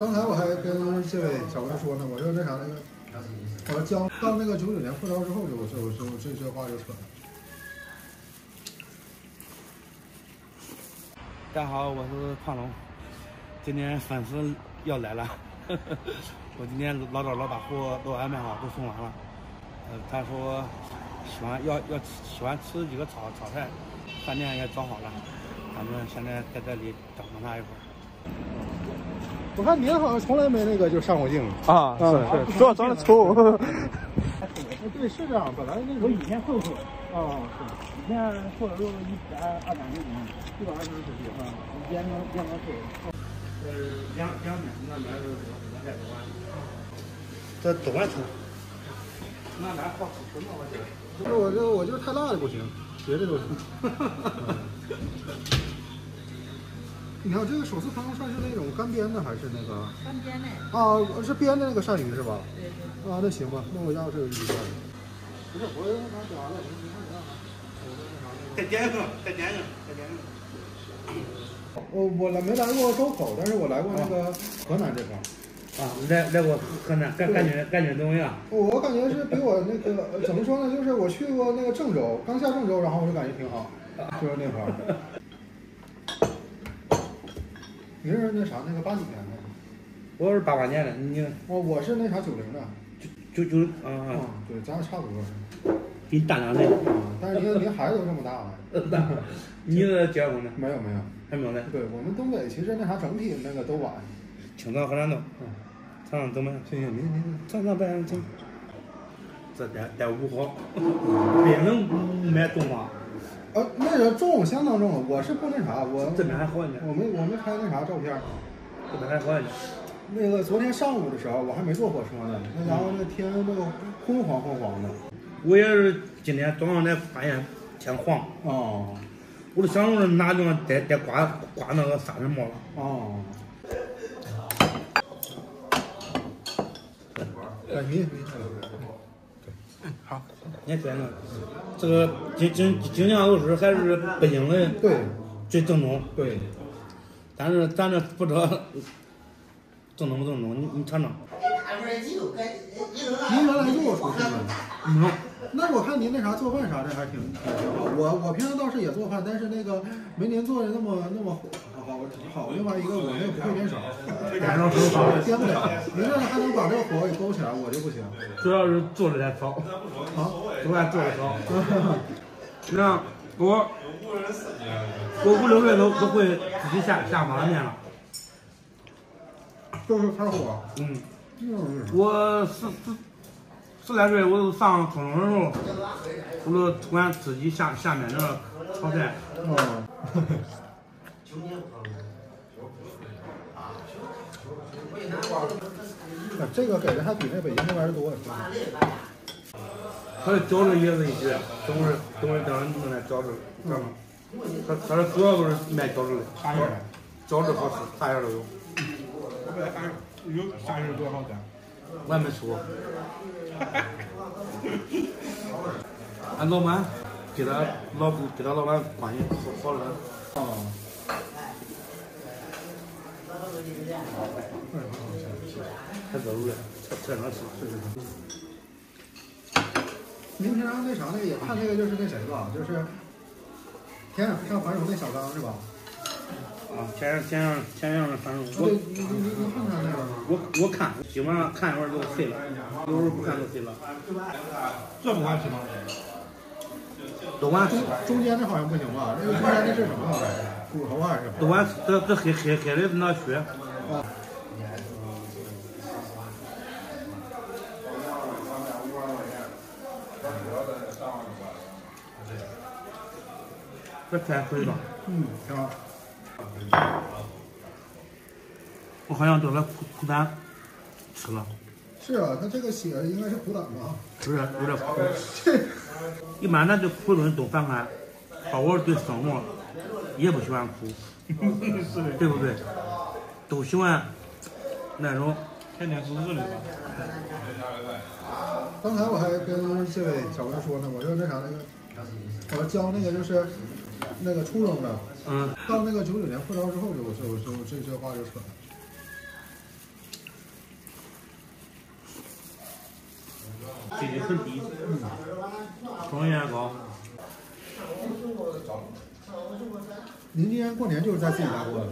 刚才我还跟这位小哥说呢，我说那啥那个，我说交到那个九九年扩招之后就就就这这话就扯了。大家好，我是胖龙，今天粉丝要来了，呵 呵我今天老早老把货都安排好，都送完了。呃，他说喜欢要要喜欢吃几个炒炒菜，饭店也找好了，咱们现在在这里等着他一会儿。我看您好像从来没那个就上过镜啊，是是，主要长得丑。对，是这样，本来那我以前瘦过，啊，以前瘦的时候一百二两六斤，一百二十出去啊，眼睛眼睛瘦。呃，两两天那边是我在东莞，在东莞吃。那边好吃什么？我觉得。不是我这我就是太辣的不行，别的都行。你看这个手撕汤算是那种干煸的还是那个？干煸的。啊，是煸的那个鳝鱼是吧？对对。啊，那行吧，那我要这个鱼干。不是，我那啥点完了，你看你看啊，我那啥那个。再点一个，再点一个，再点一个。我我来没来过周口，但是我来过那个河南这块。啊，来来过河南，感感觉感觉怎么样？我感觉是比我那个怎么说呢？就是我去过那个郑州，刚下郑州，然后我就感觉挺好，就是那块儿。你是那啥那个八几年的？我是八八年的，你我我是那啥九零的，九九九啊啊，对，咱俩差不多。比你大两岁。但是您您孩子都这么大了。你是结婚的？没有没有，还没有呢。对我们东北其实那啥整体那个都晚。青藏河南豆，嗯，尝尝怎么样？行行，您您尝尝呗，尝。这得得五号，别能买重吗？呃，那个重，相当重。我是不那啥，我这边还好一点。我没我没拍那啥照片。这边还好一点。那个昨天上午的时候，我还没坐火车呢，那然后那天那个昏黄昏黄的。我也是今天早上才发现天黄。哦。我都想着哪地方得得刮刮那个沙尘暴了。哦。哎，你你。嗯，好，你看这个，这个精精精酿肉丝还是北京的，对，最正宗，对。但是咱这不知道正宗不正宗，你你尝尝。那我看您那啥做饭啥的还挺挺好。我我平常倒是也做饭，但是那个没您做的那么那么好好。另外一个我那个不会颠勺，颠勺颠不了。您这还能把这个火给勾起来，我就不行。主要是做的太糙。啊，做饭做的少。你看我，我五六岁都都会自己下下麻辣面了。就是开火。嗯。我十十十来岁，我都上初中的时候，我都管自己下下面那个炒菜。哦。这个给的还比那北京那边多。他的饺子也是一绝，等会儿等会儿让人弄点饺子，知道吗？他他这主要都是卖饺子的，饺子好吃，啥样都有。有啥样多好吃？我还没吃过。俺老板给他老给他老板关系好好的。哦。太热乎了，太太能吃，是是是。您平常那啥那个也看那个就是那谁吧，就是天上繁荣那小刚是吧？啊，天上天上天上的繁荣。我？我我看，基本上看一会儿就睡了，有时候不看就睡了。这不管吃吗？都管中中间那好像不行吧？那个中间的是什么？骨头还是？都管这这黑黑黑的是那血。啊。这太贵了。嗯，挺好。我好像得了苦苦胆吃了。是啊，他这个血应该是苦胆吧？不是，有点苦。一般咱对苦东西都反感，包括对生活也不喜欢苦，对不对？都喜欢那种甜甜滋滋的。刚才我还跟这位小哥说呢，我说那啥那个，我说教那个就是那个初中的，嗯，到那个九九年复招之后，就就就这这话就扯了。经很低，嗯，创业高。您今年过年就是在自己家过的？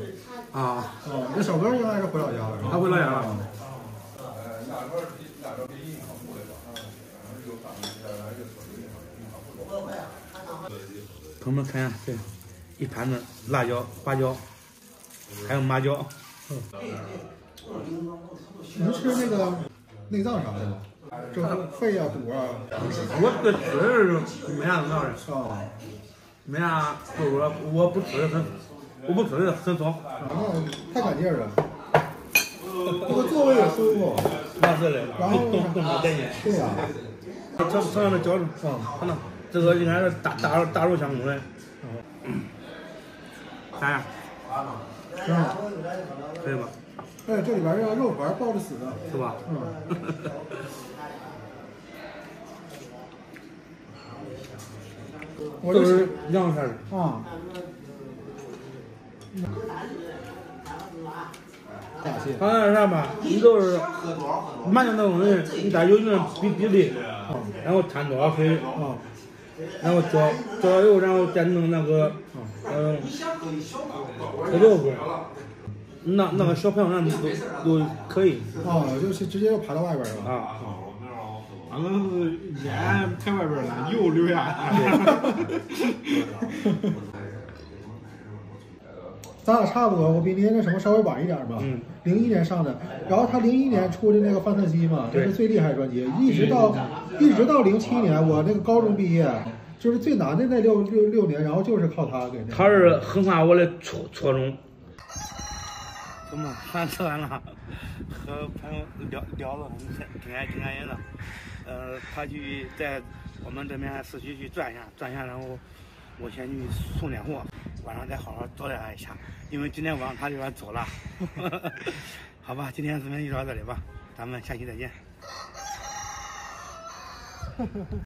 啊，那小哥应该是回老家了，他回老家了。啊，你哪边？你哪边？你哪边？不会吧？反正来，了，不。朋友们看一下，这一盘子辣椒、花椒，还有麻椒。您吃那个内脏啥的吗？就是肺啊、骨啊。我对吃没啥闹的，啊，没啥，我我不吃的很，我不吃的很少。那太干净了。这个座位也舒服。那是的，然后动动手带劲。对呀、尝尝尝这饺子，啊，看到这个应该是大大大肉香菇的，咋样？可以吧？哎，这里边这个肉丸爆的死的。是吧？嗯。我都就是凉菜的。啊。感谢。好像是啥吧？你都是麻酱那种人，你带有那比比例，然后掺多少水，啊然后浇浇油，然后再弄那个嗯胡豆粉，那那个小朋友那都都可以哦，就是直接就爬到外边了。啊。俺们是烟排外边了，油留下来。咱俩差不多，我比您那什么稍微晚一点吧。嗯。零一年上的，然后他零一年出的那个《范特西》嘛，这是最厉害的专辑，一直到一直到零七年，我那个高中毕业，就是最难的那六六六年，然后就是靠他给那个。他是横跨我的初初中。怎么饭吃完了？和朋友聊聊了，挺开挺开心的。呃，他去在我们这边市区去转一下，转一下，然后我先去送点货，晚上再好好招待他一下，因为今天晚上他就要走了。好吧，今天视频就到这里吧，咱们下期再见。